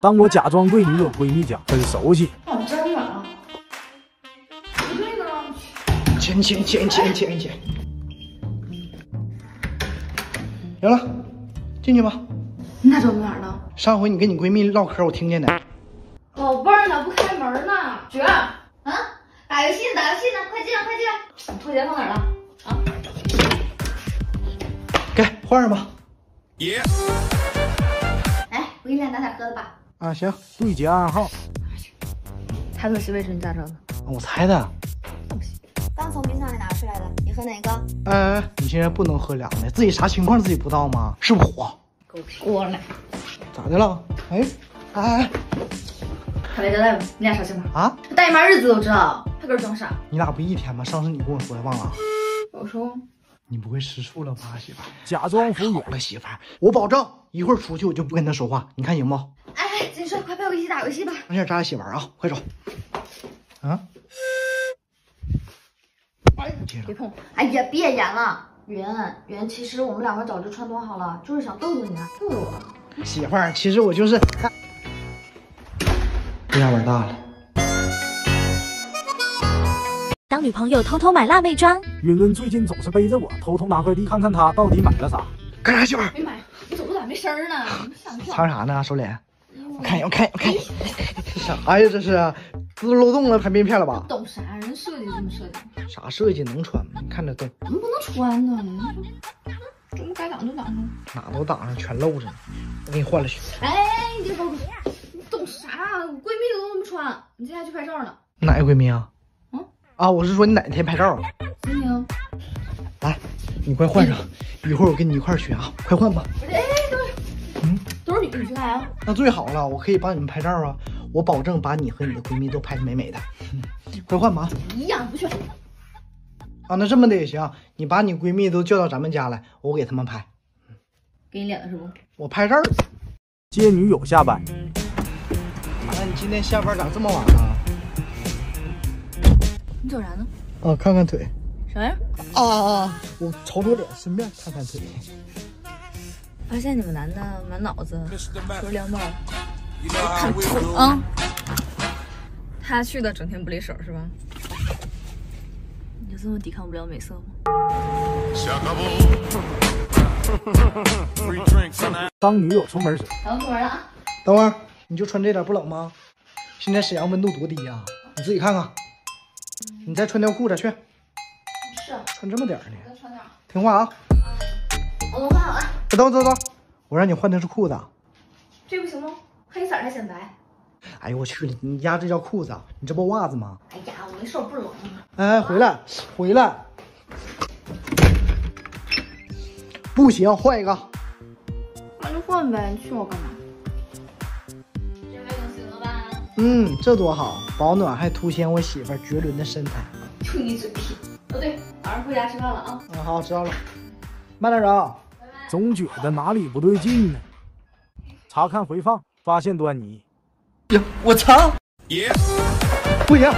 当我假装对女友闺蜜讲很熟悉，哦，你知道密码了？不对呢。钱钱钱钱钱钱。行了，进去吧。你咋知道密码了？上回你跟你闺蜜唠嗑，我听见的。宝贝儿咋不开门呢？雪儿，啊，打游戏呢，打游戏呢，快进来，快进来！你拖鞋放哪儿了？啊？给换上吧。哎，我给你俩拿点喝的吧。啊，行，对接暗号。抬腿是卫生你咋知道的？我猜的。刚从冰箱里拿出来的，你喝哪个？哎哎，你现在不能喝凉的，自己啥情况自己不知道吗？是不是火？狗屁！过来。咋的了？哎，哎哎快来交代吧，你俩啥情况？啊！大姨妈日子都知道，还搁这装傻？你俩不一天吗？上次你跟我说的，忘了？我说你不会吃醋了吧，媳妇？假装服好软，了，媳妇，我保证一会儿出去我就不跟他说话，你看行不？哎，金帅，快陪我一起打游戏吧。没事，咱俩一起玩啊，快走。啊！哎，别碰，哎呀，别演了，云云，其实我们两个早就串通好了，就是想逗逗你，逗逗我。媳妇儿，其实我就是不想玩大了。当女朋友偷偷买辣妹装，云云最近总是背着我偷偷拿快递，看看她到底买了啥。干啥，媳妇儿？没买，你走路咋没声儿呢？你想跳？藏啥呢，手脸？我看一眼，我看一眼，我看一眼。啥 呀？这是自动漏洞了，拍名片了吧？懂啥？人设计这么设计，啥设计能穿吗？你看这洞，怎么不能穿呢？你说这不该挡就挡上。哪都挡上，全露着呢。我给你换了去。哎，你别搞你懂啥？我闺蜜都这么穿，你现在去拍照呢？哪个闺蜜啊？嗯啊，我是说你哪天拍照啊？行不行？来，你快换上，一会儿我跟你一块儿去啊，快换吧。哎，等会儿，嗯，你，你去干啥呀？那最好了，我可以帮你们拍照啊，我保证把你和你的闺蜜都拍得美美的。嗯 快换吧啊一样不去。啊！那这么的也行，你把你闺蜜都叫到咱们家来，我给他们拍。给你脸了是不？我拍照儿。接女友下班，那你今天下班咋这么晚呢？你瞅啥呢？啊，看看腿。啥呀？啊啊啊！我瞅瞅脸，顺便看看腿。发现你们男的满脑子都是撩妹儿，看丑啊！他去的整天不离手是吧？你就这么抵抗不了美色吗？当女友出门时，咱们出门了啊！等会儿，你就穿这点不冷吗？现在沈阳温度多低呀、你自己看看。你再穿条裤子去，是，穿这么点儿呢？再穿点儿。听话啊！等等等，我让你换的是裤子。这不行吗？黑色儿还显白。哎呦我去，你压这叫裤子啊？你这不袜子吗？哎呀，我没事，我不冷。哎，回来，回来！不行，换一个。那就换呗，你去我干嘛？这回能行了吧？嗯，这多好，保暖还凸显我媳妇儿绝伦的身材。就 你嘴皮。哦对，晚上回家吃饭了啊。嗯，好，知道了。慢点走。总觉得哪里不对劲呢。查看回放，发现端倪。呀，我操！不行，